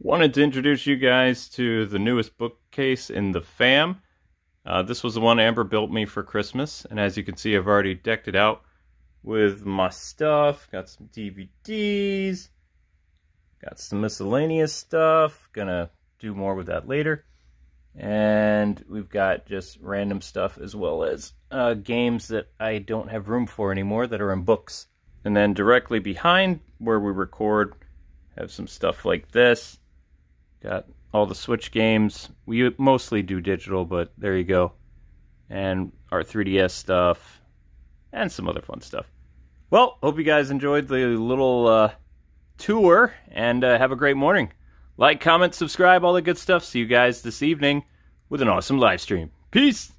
Wanted to introduce you guys to the newest bookcase in the fam. Uh, this was the one Amber built me for Christmas, and as you can see, I've already decked it out with my stuff. Got some DVDs, got some miscellaneous stuff. Gonna do more with that later. And we've got just random stuff as well as uh, games that I don't have room for anymore that are in books. And then directly behind where we record, have some stuff like this. Got all the Switch games. We mostly do digital, but there you go. And our 3DS stuff, and some other fun stuff. Well, hope you guys enjoyed the little uh, tour, and uh, have a great morning. Like, comment, subscribe, all the good stuff. See you guys this evening with an awesome live stream. Peace!